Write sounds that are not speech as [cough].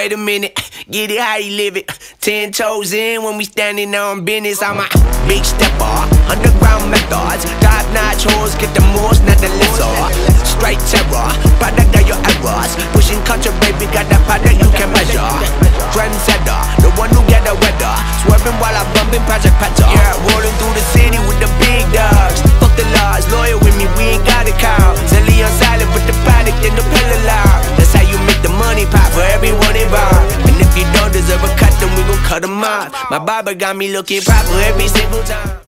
wait a minute, [laughs] get it how you live it. Ten toes in when we standing on business. I'm a big stepper, underground methods. Top notch hoes, get the most, not the lesser. Straight terror, product of your errors. Pushing culture, baby, got that product you can measure. Trendsetter, the one who get the weather. Swerving while I'm bumping Project Petter. Yeah, rolling cut, them off. My barber got me looking proper every single time.